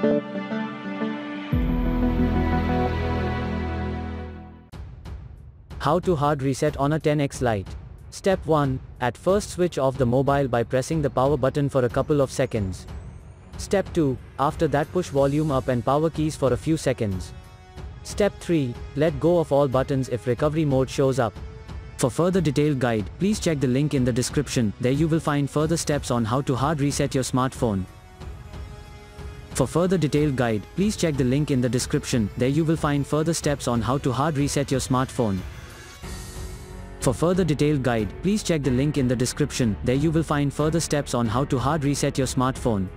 How to hard reset Honor 10X Lite. Step 1. At first switch off the mobile by pressing the power button for a couple of seconds. Step 2. After that push volume up and power keys for a few seconds. Step 3. Let go of all buttons if recovery mode shows up. For further detailed guide, please check the link in the description, there you will find further steps on how to hard reset your smartphone. For further detailed guide, please check the link in the description, there you will find further steps on how to hard reset your smartphone. For further detailed guide, please check the link in the description, there you will find further steps on how to hard reset your smartphone.